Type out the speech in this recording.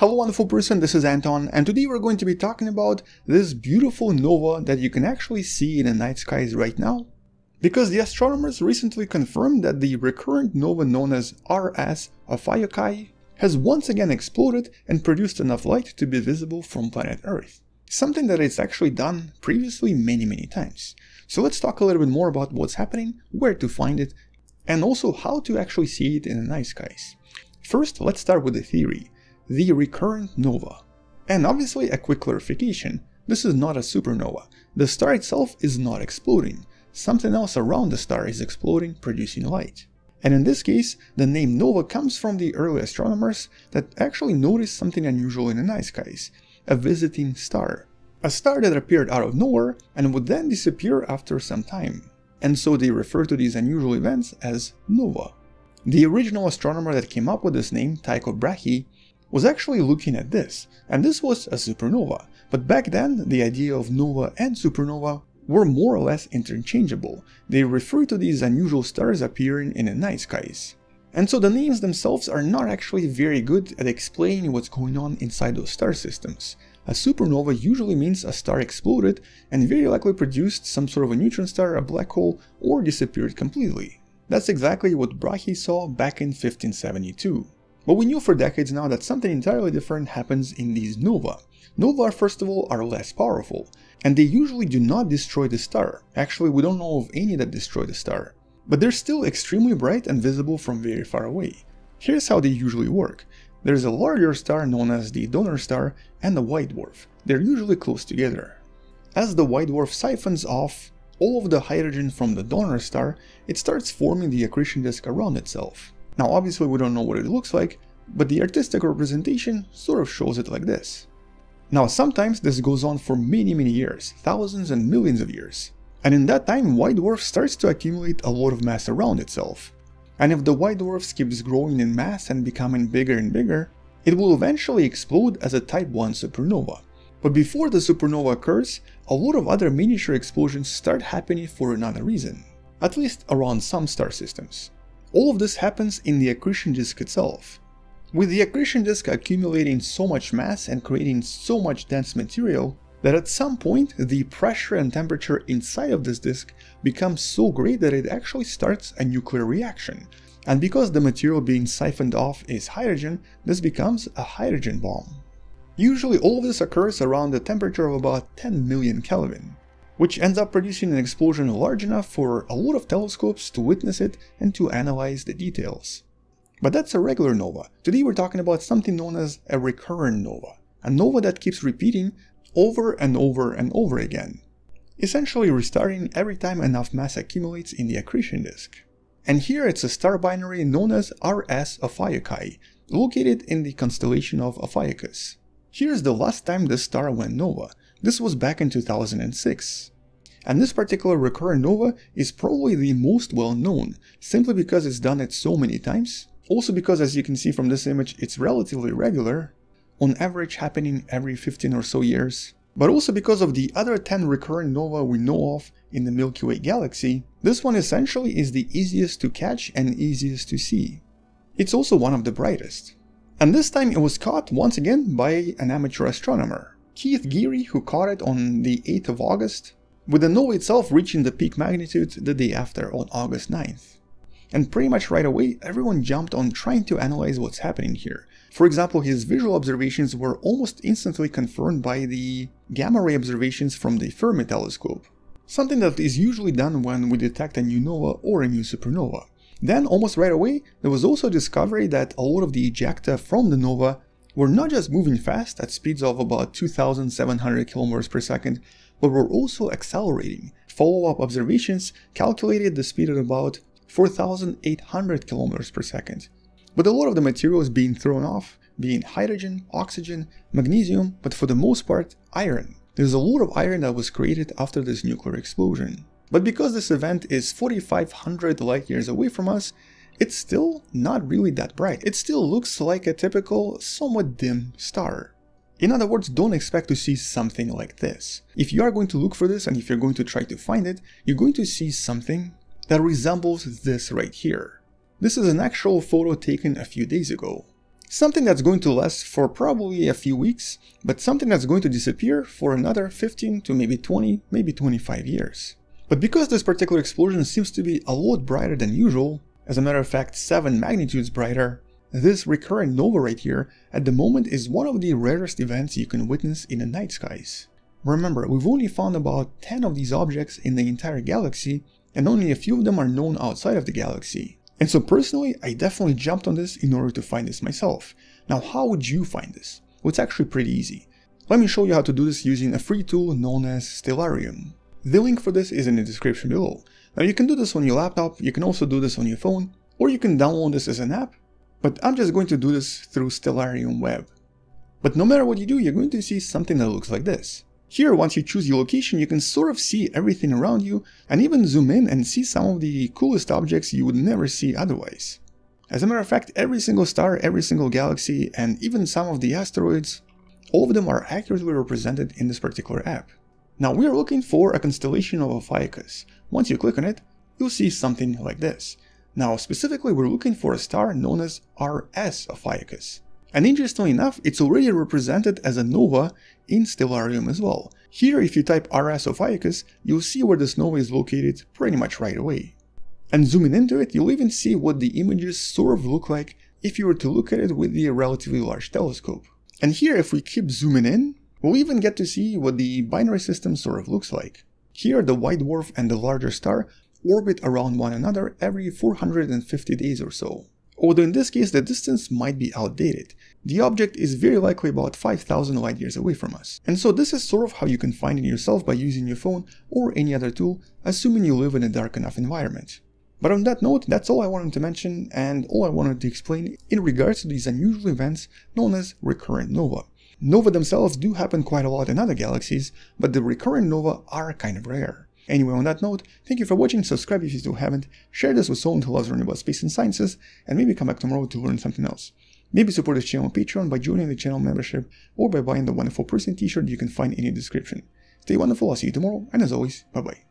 Hello wonderful person, this is Anton and today we're going to be talking about this beautiful nova that you can actually see in the night skies right now. Because the astronomers recently confirmed that the recurrent nova known as RS of Ophiuchi has once again exploded and produced enough light to be visible from planet Earth. Something that it's actually done previously many many times. So let's talk a little bit more about what's happening, where to find it, and also how to actually see it in the night skies. First, let's start with the theory the recurrent nova. And obviously a quick clarification, this is not a supernova. The star itself is not exploding. Something else around the star is exploding, producing light. And in this case, the name nova comes from the early astronomers that actually noticed something unusual in the night skies, a visiting star. A star that appeared out of nowhere and would then disappear after some time. And so they refer to these unusual events as nova. The original astronomer that came up with this name, Tycho Brahe, was actually looking at this, and this was a supernova. But back then, the idea of nova and supernova were more or less interchangeable. They refer to these unusual stars appearing in the night skies. And so the names themselves are not actually very good at explaining what's going on inside those star systems. A supernova usually means a star exploded and very likely produced some sort of a neutron star, a black hole, or disappeared completely. That's exactly what Brahe saw back in 1572. But we knew for decades now that something entirely different happens in these nova. Nova, first of all, are less powerful, and they usually do not destroy the star. Actually, we don't know of any that destroy the star. But they're still extremely bright and visible from very far away. Here's how they usually work. There's a larger star known as the donor star and a white dwarf. They're usually close together. As the white dwarf siphons off all of the hydrogen from the donor star, it starts forming the accretion disk around itself. Now obviously we don't know what it looks like, but the artistic representation sort of shows it like this. Now sometimes this goes on for many many years, thousands and millions of years. And in that time white dwarf starts to accumulate a lot of mass around itself. And if the white dwarf keeps growing in mass and becoming bigger and bigger, it will eventually explode as a type 1 supernova. But before the supernova occurs, a lot of other miniature explosions start happening for another reason, at least around some star systems. All of this happens in the accretion disk itself. With the accretion disk accumulating so much mass and creating so much dense material, that at some point the pressure and temperature inside of this disk becomes so great that it actually starts a nuclear reaction. And because the material being siphoned off is hydrogen, this becomes a hydrogen bomb. Usually all of this occurs around the temperature of about 10 million Kelvin which ends up producing an explosion large enough for a lot of telescopes to witness it and to analyze the details. But that's a regular nova. Today we're talking about something known as a recurrent nova, a nova that keeps repeating over and over and over again, essentially restarting every time enough mass accumulates in the accretion disk. And here it's a star binary known as RS Ophiuchi, located in the constellation of Ophiuchus. Here's the last time this star went nova, this was back in 2006. And this particular recurrent nova is probably the most well known, simply because it's done it so many times. Also because as you can see from this image, it's relatively regular, on average happening every 15 or so years. But also because of the other 10 recurrent nova we know of in the Milky Way galaxy, this one essentially is the easiest to catch and easiest to see. It's also one of the brightest. And this time it was caught once again by an amateur astronomer. Keith Geary, who caught it on the 8th of August, with the nova itself reaching the peak magnitude the day after on August 9th. And pretty much right away, everyone jumped on trying to analyze what's happening here. For example, his visual observations were almost instantly confirmed by the gamma ray observations from the Fermi telescope, something that is usually done when we detect a new nova or a new supernova. Then, almost right away, there was also a discovery that a lot of the ejecta from the nova were not just moving fast at speeds of about 2700 km per second, but we're also accelerating. Follow-up observations calculated the speed at about 4800 km per second. But a lot of the material is being thrown off, being hydrogen, oxygen, magnesium, but for the most part, iron. There's a lot of iron that was created after this nuclear explosion. But because this event is 4500 light years away from us, it's still not really that bright. It still looks like a typical, somewhat dim star. In other words, don't expect to see something like this. If you are going to look for this and if you're going to try to find it, you're going to see something that resembles this right here. This is an actual photo taken a few days ago. Something that's going to last for probably a few weeks, but something that's going to disappear for another 15 to maybe 20, maybe 25 years. But because this particular explosion seems to be a lot brighter than usual, as a matter of fact 7 magnitudes brighter, this recurrent nova right here at the moment is one of the rarest events you can witness in the night skies. Remember, we've only found about 10 of these objects in the entire galaxy, and only a few of them are known outside of the galaxy. And so personally, I definitely jumped on this in order to find this myself. Now how would you find this? Well, it's actually pretty easy. Let me show you how to do this using a free tool known as Stellarium. The link for this is in the description below. Now you can do this on your laptop, you can also do this on your phone, or you can download this as an app, but I'm just going to do this through Stellarium Web. But no matter what you do, you're going to see something that looks like this. Here, once you choose your location, you can sort of see everything around you and even zoom in and see some of the coolest objects you would never see otherwise. As a matter of fact, every single star, every single galaxy, and even some of the asteroids, all of them are accurately represented in this particular app. Now we are looking for a constellation of Ophiuchus. Once you click on it, you'll see something like this. Now specifically we're looking for a star known as RS Ophiuchus. And interestingly enough, it's already represented as a nova in Stellarium as well. Here, if you type RS Ophiuchus, you'll see where this nova is located pretty much right away. And zooming into it, you'll even see what the images sort of look like if you were to look at it with the relatively large telescope. And here, if we keep zooming in, we'll even get to see what the binary system sort of looks like. Here, the white dwarf and the larger star orbit around one another every 450 days or so although in this case the distance might be outdated. The object is very likely about 5000 light years away from us. And so this is sort of how you can find it yourself by using your phone or any other tool, assuming you live in a dark enough environment. But on that note, that's all I wanted to mention and all I wanted to explain in regards to these unusual events known as recurrent nova. Nova themselves do happen quite a lot in other galaxies, but the recurrent nova are kind of rare. Anyway, on that note, thank you for watching, subscribe if you still haven't, share this with someone who loves learning about space and sciences, and maybe come back tomorrow to learn something else. Maybe support this channel on Patreon by joining the channel membership or by buying the wonderful person t-shirt you can find in the description. Stay wonderful, I'll see you tomorrow, and as always, bye bye.